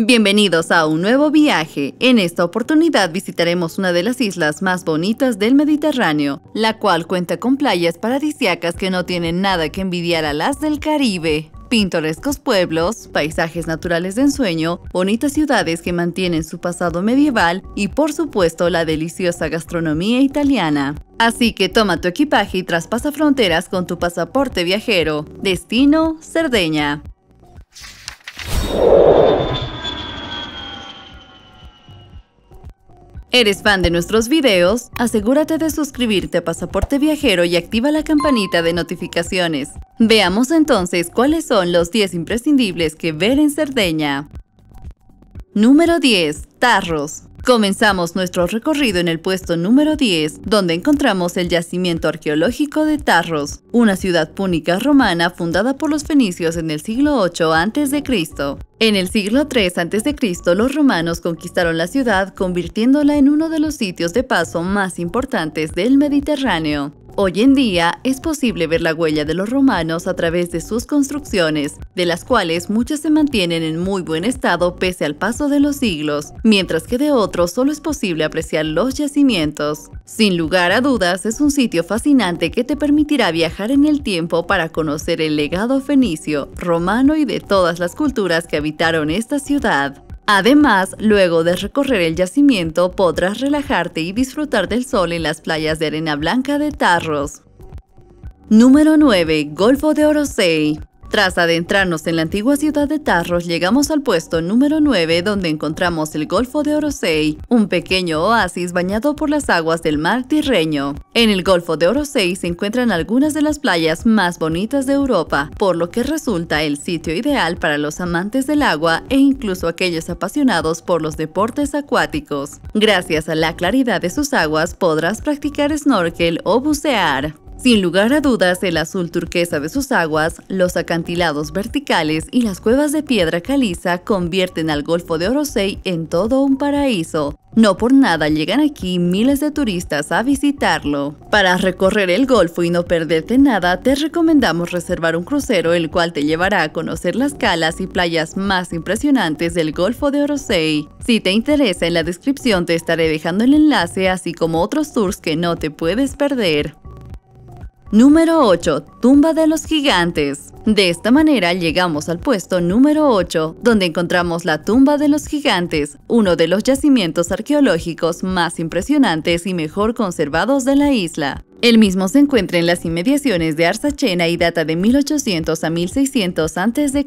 Bienvenidos a un nuevo viaje. En esta oportunidad visitaremos una de las islas más bonitas del Mediterráneo, la cual cuenta con playas paradisíacas que no tienen nada que envidiar a las del Caribe. Pintorescos pueblos, paisajes naturales de ensueño, bonitas ciudades que mantienen su pasado medieval y por supuesto la deliciosa gastronomía italiana. Así que toma tu equipaje y traspasa fronteras con tu pasaporte viajero. Destino, Cerdeña. ¿Eres fan de nuestros videos? Asegúrate de suscribirte a Pasaporte Viajero y activa la campanita de notificaciones. Veamos entonces cuáles son los 10 imprescindibles que ver en Cerdeña. Número 10. Tarros. Comenzamos nuestro recorrido en el puesto número 10, donde encontramos el yacimiento arqueológico de Tarros, una ciudad púnica romana fundada por los fenicios en el siglo 8 a.C. En el siglo 3 a.C., los romanos conquistaron la ciudad, convirtiéndola en uno de los sitios de paso más importantes del Mediterráneo. Hoy en día es posible ver la huella de los romanos a través de sus construcciones, de las cuales muchas se mantienen en muy buen estado pese al paso de los siglos, mientras que de otros solo es posible apreciar los yacimientos. Sin lugar a dudas, es un sitio fascinante que te permitirá viajar en el tiempo para conocer el legado fenicio, romano y de todas las culturas que habitaron esta ciudad. Además, luego de recorrer el yacimiento podrás relajarte y disfrutar del sol en las playas de arena blanca de Tarros. Número 9. Golfo de Orosei tras adentrarnos en la antigua ciudad de Tarros, llegamos al puesto número 9 donde encontramos el Golfo de Orosei, un pequeño oasis bañado por las aguas del mar Tirreño. En el Golfo de Orosei se encuentran algunas de las playas más bonitas de Europa, por lo que resulta el sitio ideal para los amantes del agua e incluso aquellos apasionados por los deportes acuáticos. Gracias a la claridad de sus aguas podrás practicar snorkel o bucear. Sin lugar a dudas, el azul turquesa de sus aguas, los acantilados verticales y las cuevas de piedra caliza convierten al Golfo de Orosei en todo un paraíso. No por nada llegan aquí miles de turistas a visitarlo. Para recorrer el Golfo y no perderte nada, te recomendamos reservar un crucero el cual te llevará a conocer las calas y playas más impresionantes del Golfo de Orosei. Si te interesa, en la descripción te estaré dejando el enlace así como otros tours que no te puedes perder. Número 8. Tumba de los Gigantes. De esta manera llegamos al puesto número 8, donde encontramos la Tumba de los Gigantes, uno de los yacimientos arqueológicos más impresionantes y mejor conservados de la isla. El mismo se encuentra en las inmediaciones de Arsachena y data de 1800 a 1600 a.C.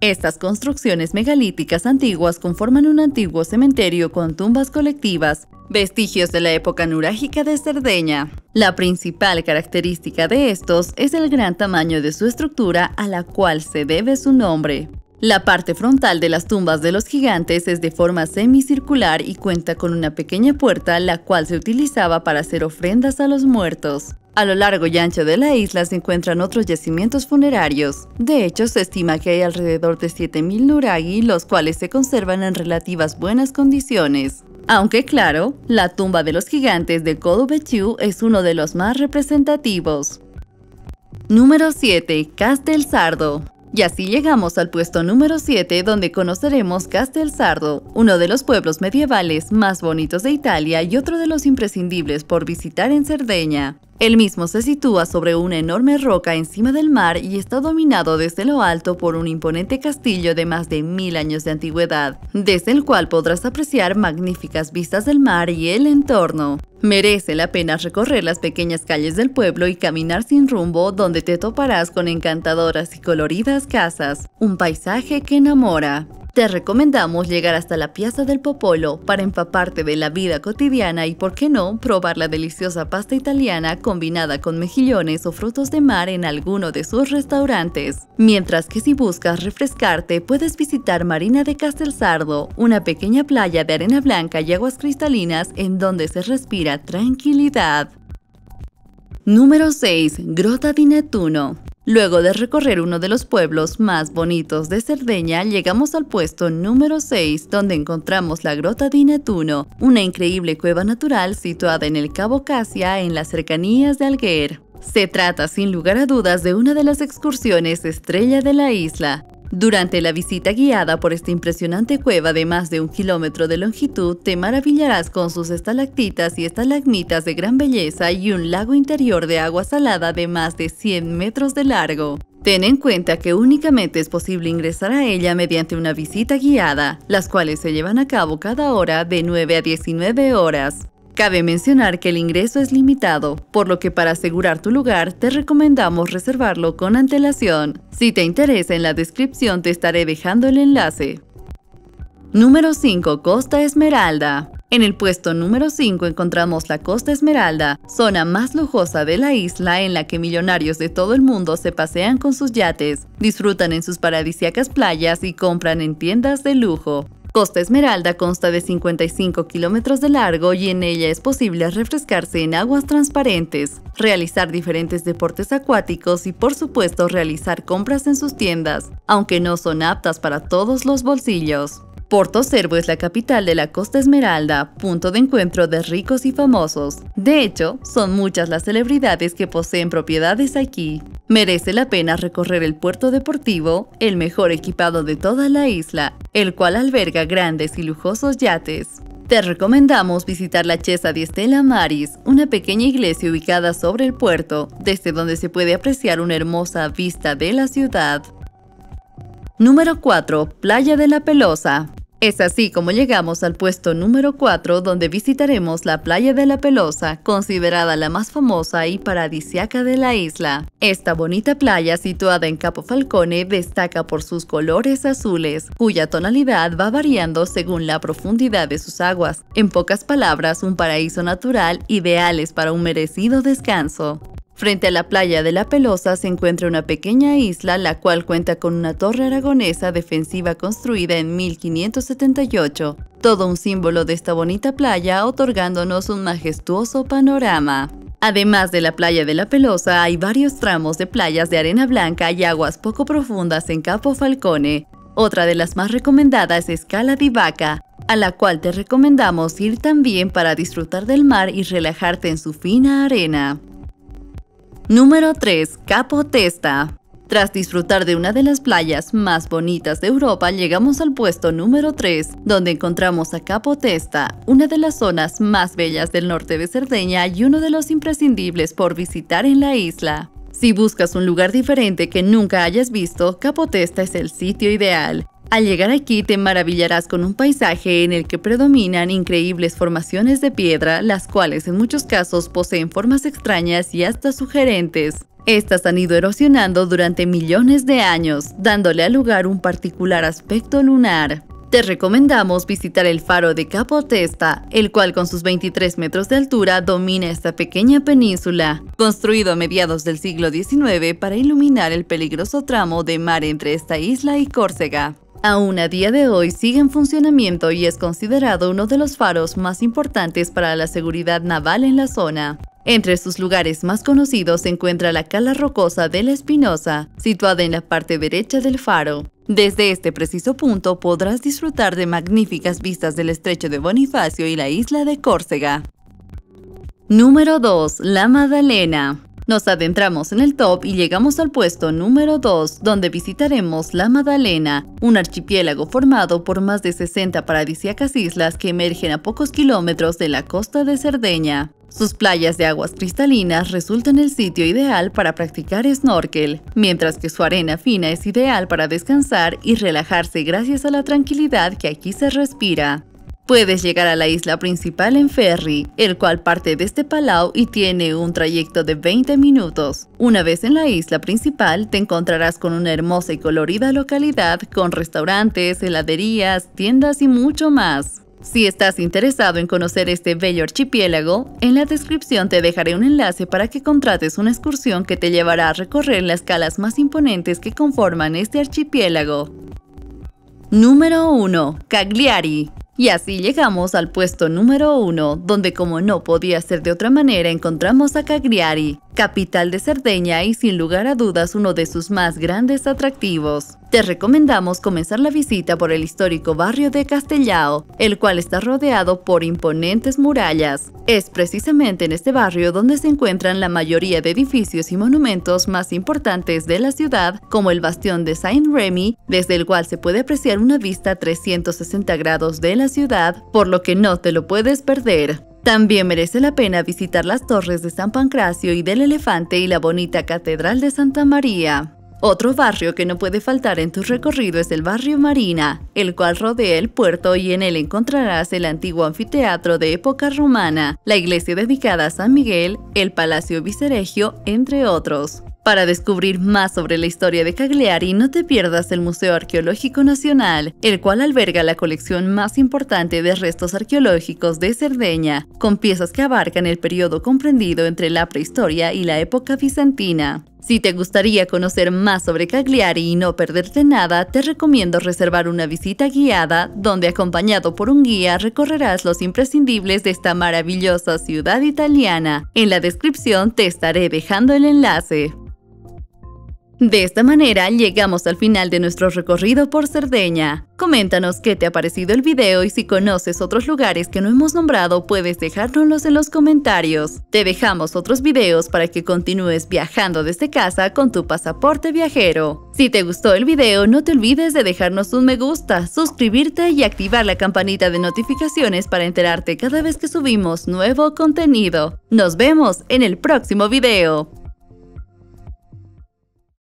Estas construcciones megalíticas antiguas conforman un antiguo cementerio con tumbas colectivas, Vestigios de la época nurágica de Cerdeña. La principal característica de estos es el gran tamaño de su estructura a la cual se debe su nombre. La parte frontal de las tumbas de los gigantes es de forma semicircular y cuenta con una pequeña puerta la cual se utilizaba para hacer ofrendas a los muertos. A lo largo y ancho de la isla se encuentran otros yacimientos funerarios. De hecho, se estima que hay alrededor de 7.000 nuragi, los cuales se conservan en relativas buenas condiciones. Aunque claro, la tumba de los gigantes de Kodobechu es uno de los más representativos. Número 7. Castel Sardo y así llegamos al puesto número 7 donde conoceremos Castel Sardo, uno de los pueblos medievales más bonitos de Italia y otro de los imprescindibles por visitar en Cerdeña. El mismo se sitúa sobre una enorme roca encima del mar y está dominado desde lo alto por un imponente castillo de más de mil años de antigüedad, desde el cual podrás apreciar magníficas vistas del mar y el entorno. Merece la pena recorrer las pequeñas calles del pueblo y caminar sin rumbo donde te toparás con encantadoras y coloridas casas, un paisaje que enamora. Te recomendamos llegar hasta la Piazza del Popolo para empaparte de la vida cotidiana y, por qué no, probar la deliciosa pasta italiana combinada con mejillones o frutos de mar en alguno de sus restaurantes. Mientras que si buscas refrescarte, puedes visitar Marina de Castelsardo, una pequeña playa de arena blanca y aguas cristalinas en donde se respira tranquilidad. Número 6. Grota di Nettuno Luego de recorrer uno de los pueblos más bonitos de Cerdeña, llegamos al puesto número 6, donde encontramos la Grota di Netuno, una increíble cueva natural situada en el Cabo Casia en las cercanías de Alguer. Se trata sin lugar a dudas de una de las excursiones estrella de la isla. Durante la visita guiada por esta impresionante cueva de más de un kilómetro de longitud, te maravillarás con sus estalactitas y estalagmitas de gran belleza y un lago interior de agua salada de más de 100 metros de largo. Ten en cuenta que únicamente es posible ingresar a ella mediante una visita guiada, las cuales se llevan a cabo cada hora de 9 a 19 horas. Cabe mencionar que el ingreso es limitado, por lo que para asegurar tu lugar te recomendamos reservarlo con antelación. Si te interesa en la descripción te estaré dejando el enlace. Número 5. Costa Esmeralda en el puesto número 5 encontramos la Costa Esmeralda, zona más lujosa de la isla en la que millonarios de todo el mundo se pasean con sus yates, disfrutan en sus paradisíacas playas y compran en tiendas de lujo. Costa Esmeralda consta de 55 kilómetros de largo y en ella es posible refrescarse en aguas transparentes, realizar diferentes deportes acuáticos y por supuesto realizar compras en sus tiendas, aunque no son aptas para todos los bolsillos. Porto Cervo es la capital de la Costa Esmeralda, punto de encuentro de ricos y famosos. De hecho, son muchas las celebridades que poseen propiedades aquí. Merece la pena recorrer el puerto deportivo, el mejor equipado de toda la isla, el cual alberga grandes y lujosos yates. Te recomendamos visitar la Chesa de Estela Maris, una pequeña iglesia ubicada sobre el puerto, desde donde se puede apreciar una hermosa vista de la ciudad. Número 4. Playa de la Pelosa es así como llegamos al puesto número 4 donde visitaremos la playa de la Pelosa, considerada la más famosa y paradisiaca de la isla. Esta bonita playa situada en Capo Falcone destaca por sus colores azules, cuya tonalidad va variando según la profundidad de sus aguas. En pocas palabras, un paraíso natural ideales para un merecido descanso. Frente a la playa de La Pelosa se encuentra una pequeña isla la cual cuenta con una torre aragonesa defensiva construida en 1578, todo un símbolo de esta bonita playa otorgándonos un majestuoso panorama. Además de la playa de La Pelosa, hay varios tramos de playas de arena blanca y aguas poco profundas en Capo Falcone. Otra de las más recomendadas es Cala di Vaca, a la cual te recomendamos ir también para disfrutar del mar y relajarte en su fina arena. Número 3. Capo Testa. Tras disfrutar de una de las playas más bonitas de Europa, llegamos al puesto número 3, donde encontramos a Capo Testa, una de las zonas más bellas del norte de Cerdeña y uno de los imprescindibles por visitar en la isla. Si buscas un lugar diferente que nunca hayas visto, Capo Testa es el sitio ideal. Al llegar aquí te maravillarás con un paisaje en el que predominan increíbles formaciones de piedra, las cuales en muchos casos poseen formas extrañas y hasta sugerentes. Estas han ido erosionando durante millones de años, dándole al lugar un particular aspecto lunar. Te recomendamos visitar el faro de Capo Testa, el cual con sus 23 metros de altura domina esta pequeña península, construido a mediados del siglo XIX para iluminar el peligroso tramo de mar entre esta isla y Córcega. Aún a día de hoy sigue en funcionamiento y es considerado uno de los faros más importantes para la seguridad naval en la zona. Entre sus lugares más conocidos se encuentra la Cala Rocosa de la Espinosa, situada en la parte derecha del faro. Desde este preciso punto podrás disfrutar de magníficas vistas del estrecho de Bonifacio y la isla de Córcega. Número 2. La Magdalena nos adentramos en el top y llegamos al puesto número 2, donde visitaremos La Madalena, un archipiélago formado por más de 60 paradisíacas islas que emergen a pocos kilómetros de la costa de Cerdeña. Sus playas de aguas cristalinas resultan el sitio ideal para practicar snorkel, mientras que su arena fina es ideal para descansar y relajarse gracias a la tranquilidad que aquí se respira. Puedes llegar a la isla principal en ferry, el cual parte desde Palau y tiene un trayecto de 20 minutos. Una vez en la isla principal, te encontrarás con una hermosa y colorida localidad con restaurantes, heladerías, tiendas y mucho más. Si estás interesado en conocer este bello archipiélago, en la descripción te dejaré un enlace para que contrates una excursión que te llevará a recorrer las calas más imponentes que conforman este archipiélago. Número 1. Cagliari y así llegamos al puesto número uno, donde como no podía ser de otra manera encontramos a Cagliari, capital de Cerdeña y sin lugar a dudas uno de sus más grandes atractivos. Te recomendamos comenzar la visita por el histórico barrio de Castellao, el cual está rodeado por imponentes murallas. Es precisamente en este barrio donde se encuentran la mayoría de edificios y monumentos más importantes de la ciudad, como el bastión de Saint-Remy, desde el cual se puede apreciar una vista 360 grados de la ciudad, por lo que no te lo puedes perder. También merece la pena visitar las torres de San Pancracio y del Elefante y la bonita Catedral de Santa María. Otro barrio que no puede faltar en tu recorrido es el barrio Marina, el cual rodea el puerto y en él encontrarás el antiguo anfiteatro de época romana, la iglesia dedicada a San Miguel, el Palacio Viceregio, entre otros. Para descubrir más sobre la historia de Cagliari, no te pierdas el Museo Arqueológico Nacional, el cual alberga la colección más importante de restos arqueológicos de Cerdeña, con piezas que abarcan el periodo comprendido entre la prehistoria y la época bizantina. Si te gustaría conocer más sobre Cagliari y no perderte nada, te recomiendo reservar una visita guiada, donde acompañado por un guía recorrerás los imprescindibles de esta maravillosa ciudad italiana. En la descripción te estaré dejando el enlace. De esta manera llegamos al final de nuestro recorrido por Cerdeña. Coméntanos qué te ha parecido el video y si conoces otros lugares que no hemos nombrado puedes dejárnoslos en los comentarios. Te dejamos otros videos para que continúes viajando desde casa con tu pasaporte viajero. Si te gustó el video no te olvides de dejarnos un me gusta, suscribirte y activar la campanita de notificaciones para enterarte cada vez que subimos nuevo contenido. Nos vemos en el próximo video.